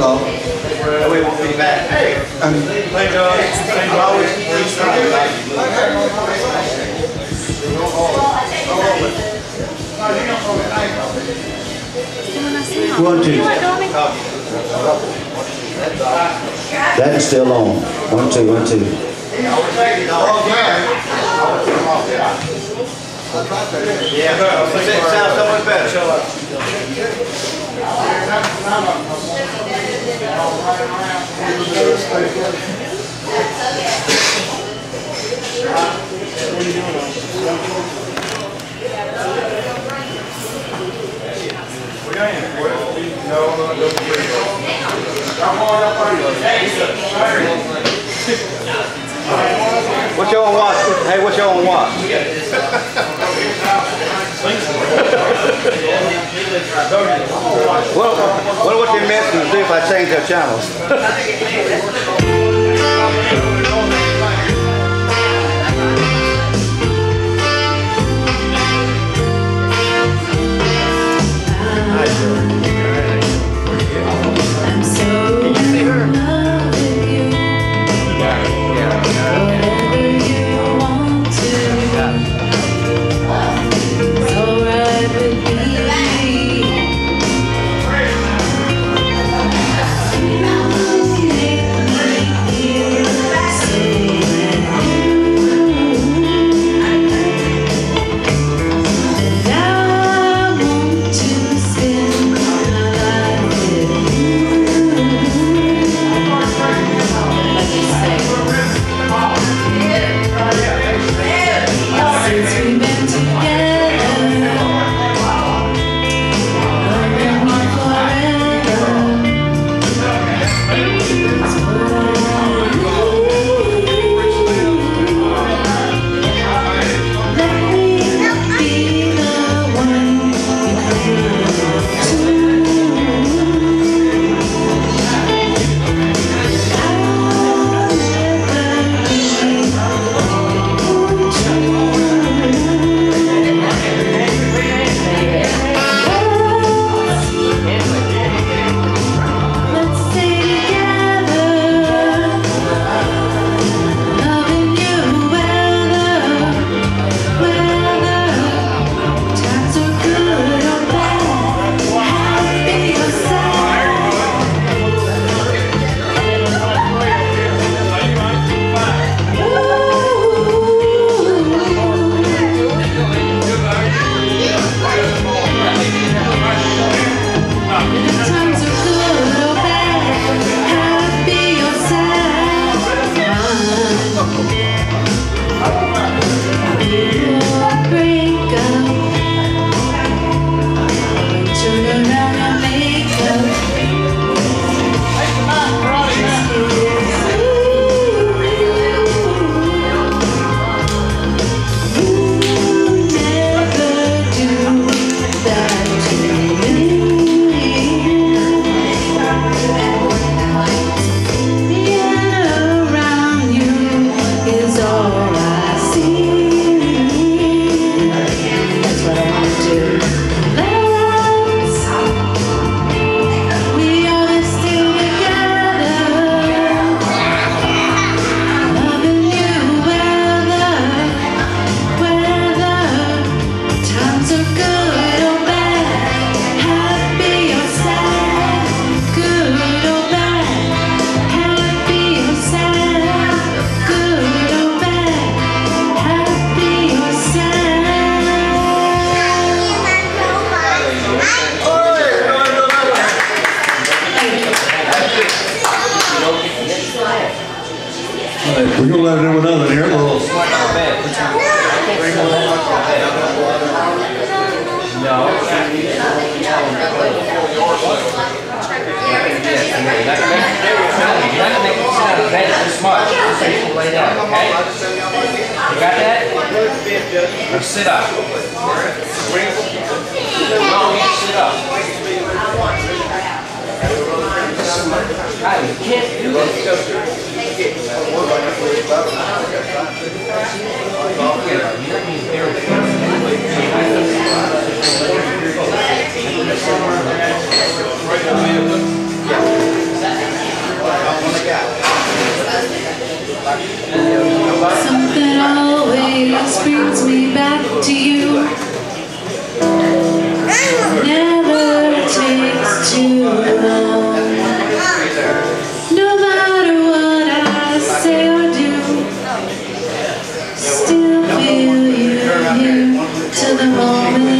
o'clock. We won't be back. Um, and Thank God. Thank God. one, two. That's still on. One, two, one, two. Yeah, it sounds so much better. What y'all want watch? Hey, what y'all want? What, the Mexicans do if I change their channels? You're not gonna make it sit on the bed this much. Lay down, okay? You got that? Now sit up. No, you sit up. God, you can't do this. Something till the moment